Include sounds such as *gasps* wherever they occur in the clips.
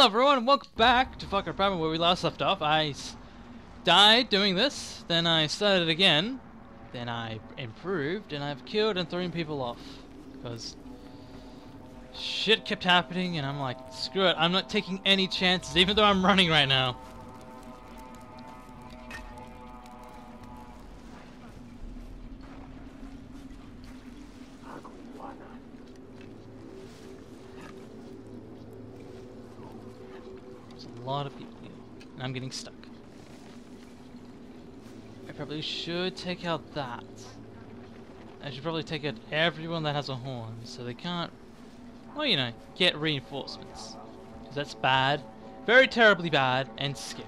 Hello everyone, welcome back to Far Cry Primal where we last left off. I died doing this, then I started again, then I improved, and I've killed and thrown people off. Because shit kept happening and I'm like, screw it, I'm not taking any chances even though I'm running right now. A lot of people here. And I'm getting stuck. I probably should take out that. I should probably take out everyone that has a horn, so they can't, well, you know, get reinforcements. Because that's bad. Very terribly bad and scary.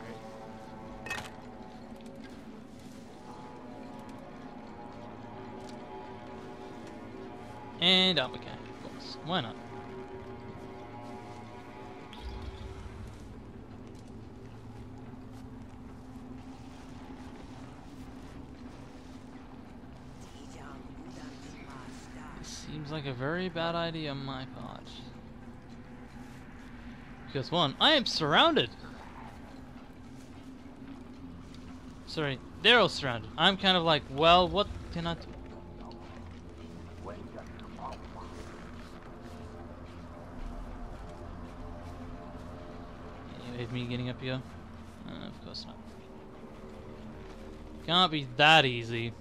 And up again, of course. Why not? Seems like a very bad idea on my part. Because one, I am surrounded! Sorry, they're all surrounded. I'm kind of like, well, what can I do? Any me getting up here? Uh, of course not. Can't be that easy.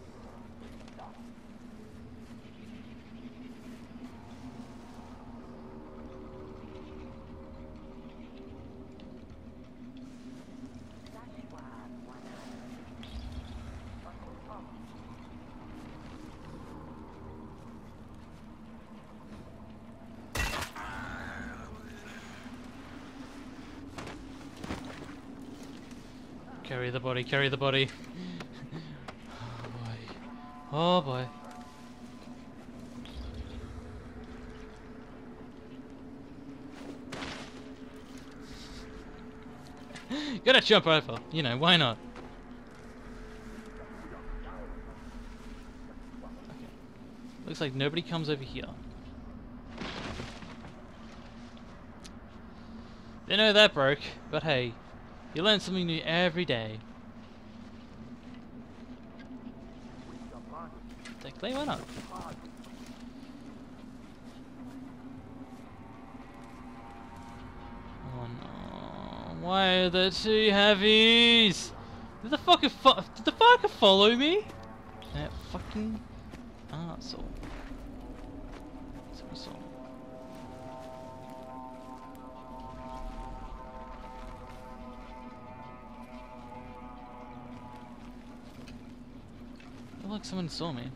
Carry the body, carry the body. *sighs* oh boy. Oh boy. *laughs* Gotta jump over, you know, why not? Okay. Looks like nobody comes over here. Didn't know that broke, but hey, you learn something new every day. Technically, why not? Oh no. Why are there two heavies? Did the fucker did the fucker follow me? That fucking asshole. Asshole. Oh, look, someone saw me. *sighs*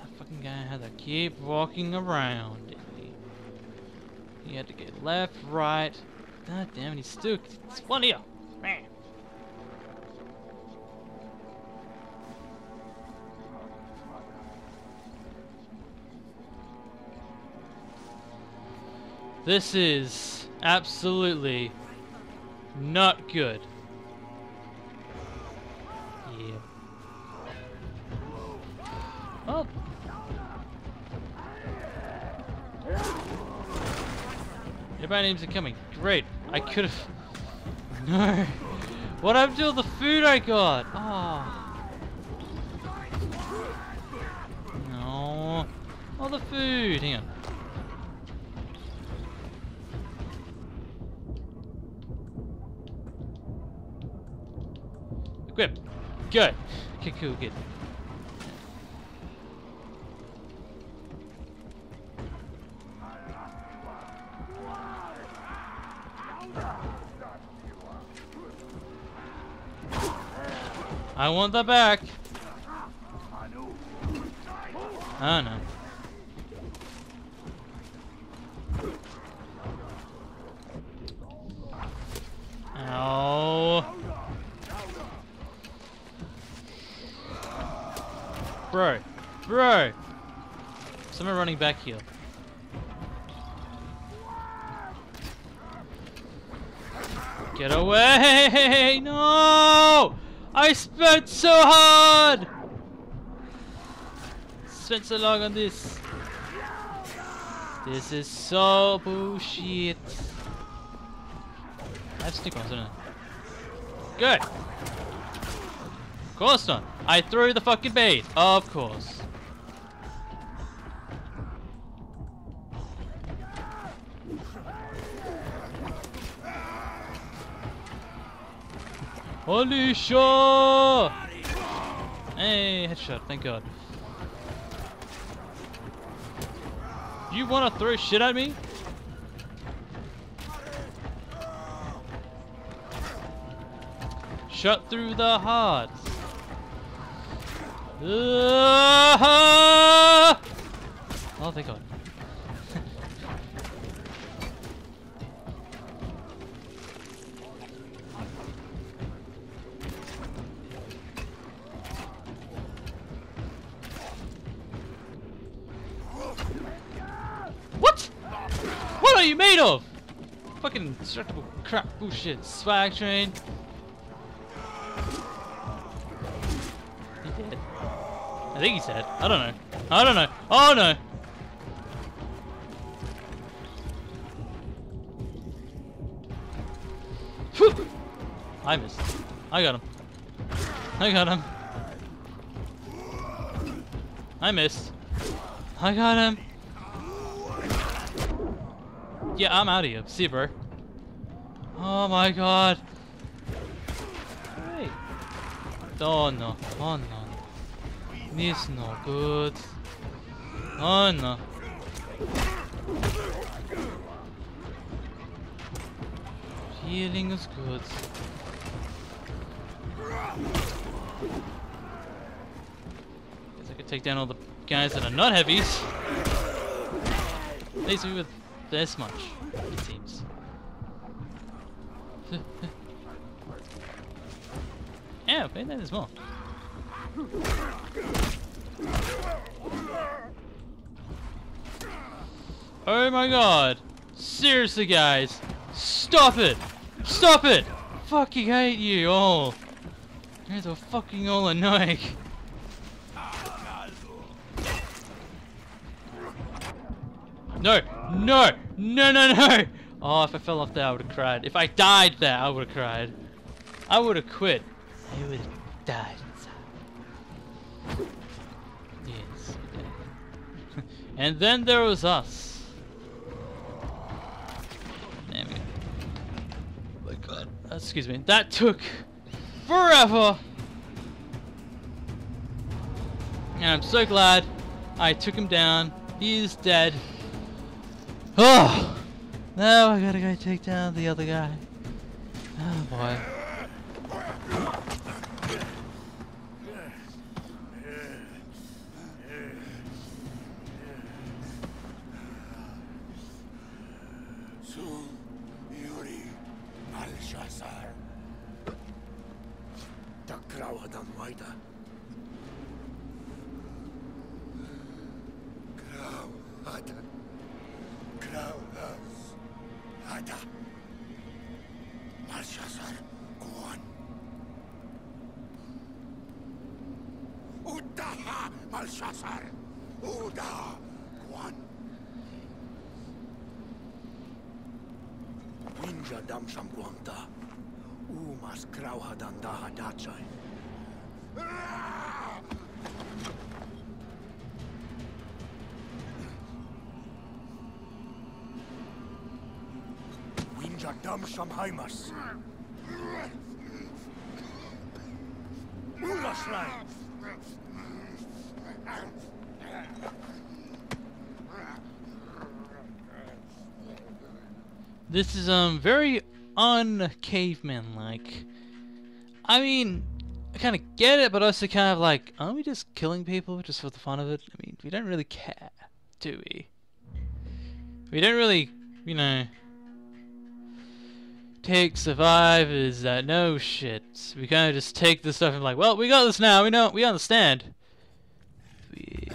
That fucking guy had to keep walking around, he? He had to get left, right. God damn it, he's still. It's one here! This is absolutely not good. Yeah. Oh. Everybody names are coming. Great. I could have. *laughs* No. What happened to all the food I got? Oh. No. All the food. Hang on. Equip. Good. Okay, cool, good. I want that back. Oh no. Bro. Bro. Someone running back here. Get away! *laughs* No! I spent so hard! Spent so long on this. This is so bullshit. I have stick ones, don't I? Good. Of course not. I threw the fucking bait. Of course. Alicia! Hey, headshot, thank god. You wanna throw shit at me? Shut through the heart. Uh, oh, thank god. what? What are you made of? Fucking indestructible crap bullshit. Swag train. I think he's dead. I don't know. I don't know. Oh no. I missed. I got him. I got him. I missed. I got him. Yeah, I'm out of here. See you, bro. Oh my god. Oh no. Oh no. This no good. Oh no. Healing is good. Guess I could take down all the guys that are not heavies. Leaves me with this much, it seems. *laughs* yeah, okay, then there's more. Oh my god! Seriously, guys! Stop it! Stop it! Fucking hate you all! You're fucking all annoying. No! No! No, no, no! Oh, if I fell off there, I would have cried. If I died there, I would have cried. I would have quit. I would have died *laughs* and then there was us. Damn it. Oh my god. Excuse me. That took forever! And I'm so glad I took him down. He's dead. Oh! *sighs* Now I gotta go take down the other guy. Oh boy. Belshazzar. Takrawadan Waida. Krawada. Krawas. Ada. Belshazzar. Kuan. Udaha Belshazzar. Uda. Kuan. Winja dam shambuamta. Umas krauhadan daha dachai. Winja dam shamhaimas. This is um very un-caveman like. I mean, I kind of get it, but also kind of like, aren't we just killing people just for the fun of it? I mean, we don't really care, do we? We don't really, you know, take survivors that know shit. We kind of just take this stuff and like, well, we got this now. We know, we understand. Weird.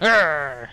Arrgh.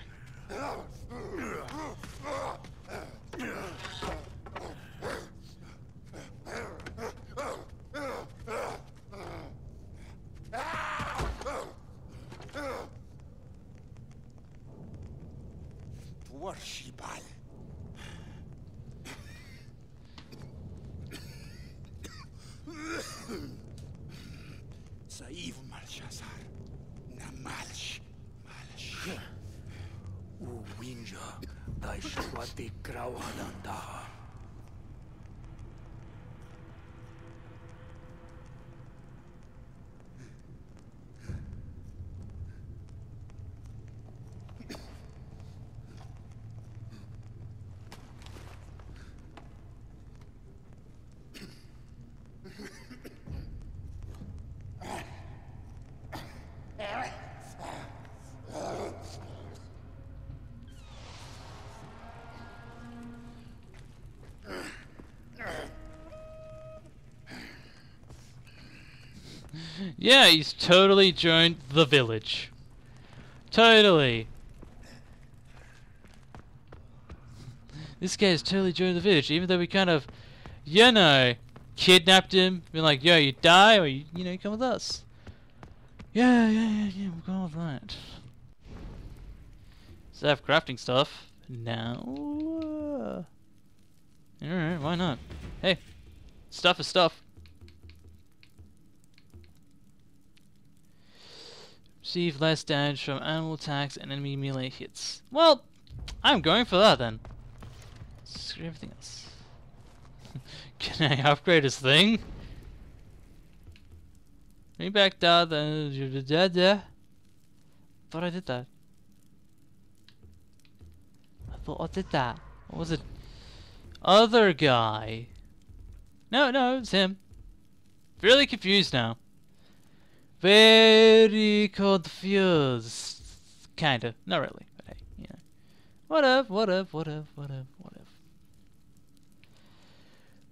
Yeah, he's totally joined the village. Totally. This guy's totally joined the village, even though we kind of, you know, kidnapped him, been like, yo, you die, or you, you know, come with us. Yeah, yeah, yeah, yeah, we're going with that. So I have crafting stuff. Now, uh, alright, why not? Hey, stuff is stuff. Receive less damage from animal attacks and enemy melee hits. Well, I'm going for that then. Screw everything else. *laughs* Can I upgrade his thing? Bring back da da. Thought I did that. I thought I did that. What was it? Other guy. No, no, it's him. Really confused now. Very confused. Kinda. Not really, but hey, you know. Whatever, whatever, whatever, whatever, whatever.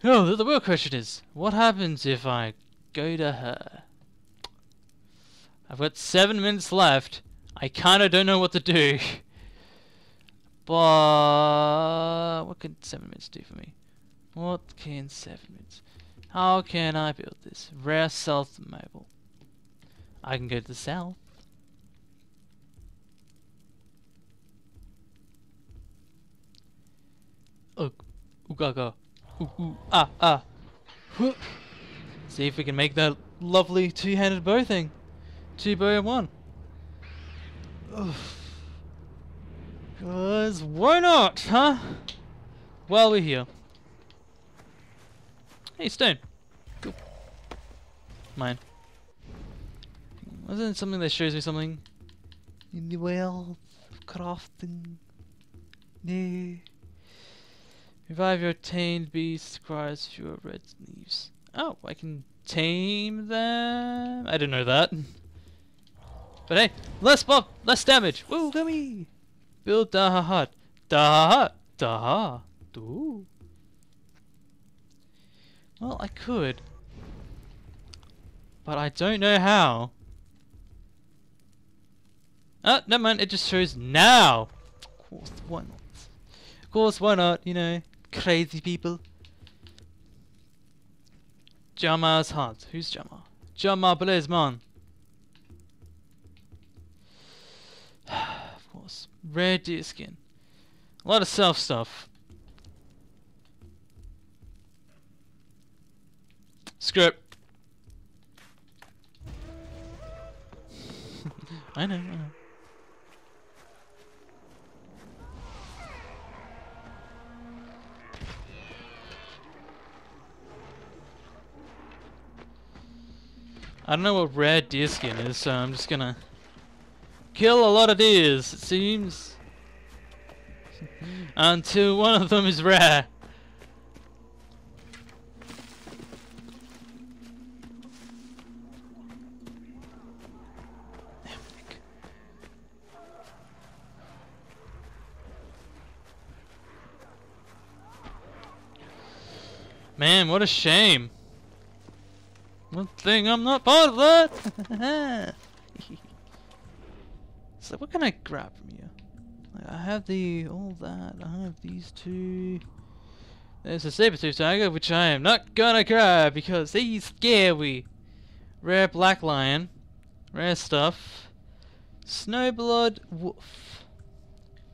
Oh, the, the real question is, what happens if I go to her? I've got seven minutes left. I kinda don't know what to do. But what can seven minutes do for me? What can seven minutes? How can I build this? Rare South Mobile. I can go to the south. Oh, ooh, gaga. Ooh, ooh, ah, ah. Whoop. See if we can make that lovely two-handed bow thing. Two bow in one. Cause why not, huh? While we're here. Hey, stone. Cool. Mine. Wasn't it something that shows me something? In the world of crafting. No. Revive your tamed beasts, requires fewer red leaves. Oh, I can tame them? I didn't know that. *laughs* But hey, less buff, less damage. Woo, gummy! Build Daha hut. Daha hut. Daha. Do. Well, I could. But I don't know how. Oh, never mind, it just shows now. Of course, why not? Of course, why not, you know, crazy people. Jayma's hut. Who's Jayma? Jama Blazemon. of *sighs* course. Rare deer skin. A lot of self stuff. Script. *laughs* I know, I know. I don't know what rare deer skin is, so I'm just gonna kill a lot of deers, it seems. *laughs* Until one of them is rare. Man, what a shame. One thing, I'm not part of that! *laughs* so what can I grab from you? I have the, all that, I have these two. There's a saber-tooth tiger, which I am not gonna grab because he's scary. Rare black lion. Rare stuff. Snowblood Wolf.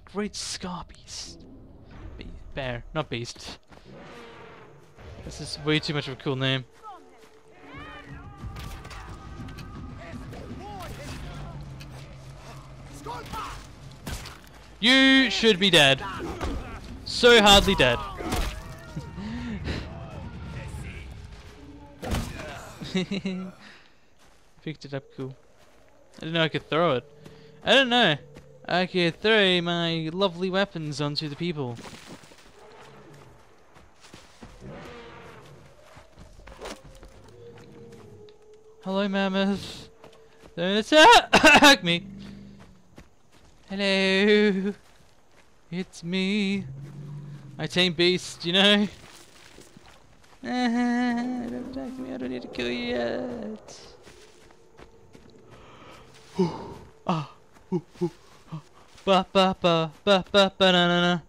Great Scarbeast. Be bear, not beast. This is way too much of a cool name. You should be dead. So hardly dead. *laughs* Picked it up cool. I didn't know I could throw it. I don't know. I could throw my lovely weapons onto the people. Hello, mammoth. Don't attack me. Hello. It's me. I tame beast, you know? don't attack me, I don't need to kill you yet. ah. *gasps* Ah. Ba ba ba ba ba ba na na na.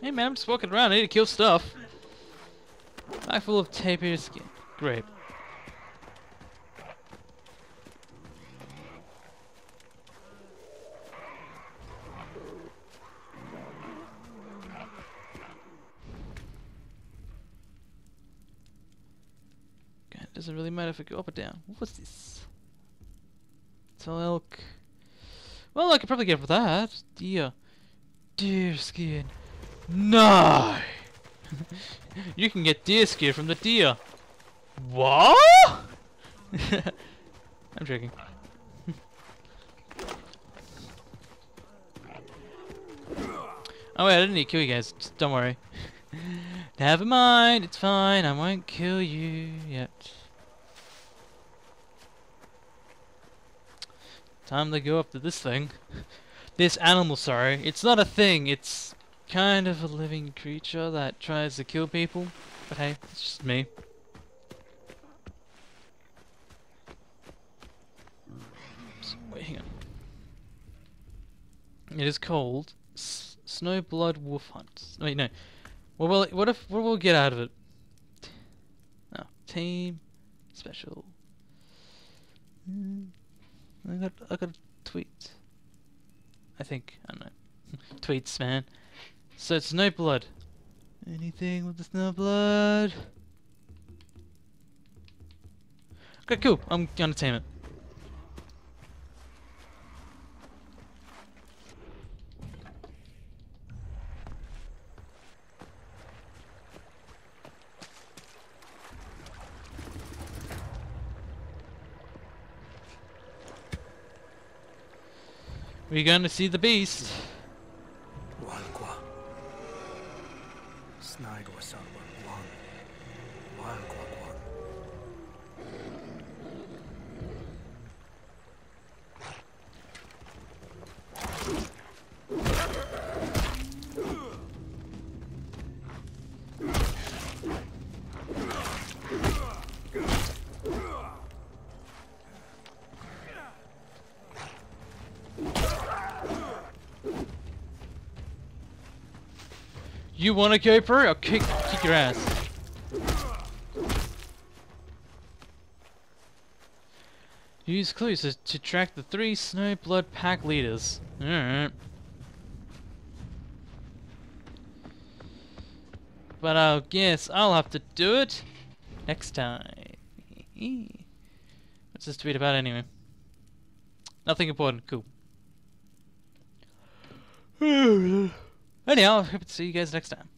Hey man, I'm just walking around. I need to kill stuff. Full of tapir skin. Great. It doesn't really matter if I go up or down. What's this? Tell elk. Well, I could probably get for that. Deer. Deer skin. No! *laughs* you can get deer skin from the deer. What? *laughs* I'm joking. *laughs* oh wait, I didn't need to kill you guys. Don't worry. Never mind, it's fine. I won't kill you yet. Time to go up to this thing. This animal, sorry. It's not a thing, it's kind of a living creature that tries to kill people. But hey, it's just me. Wait, hang on. It is called S Snowblood Wolf Hunt. Wait, no. What will what if what will we get out of it? No, team special. Mm, I got I got a tweet. I think I don't know. *laughs* Tweets, man. So it's no blood. Anything with the snow blood? Okay, cool. I'm gonna tame it. We're going to see the beast. You wanna go, bro? I'll kick, kick your ass. Use clues to, to track the three Snowblood pack leaders. Alright. But I guess I'll have to do it next time. What's this tweet about anyway? Nothing important. Cool. *sighs* *sighs* Anyhow, I hope to see you guys next time.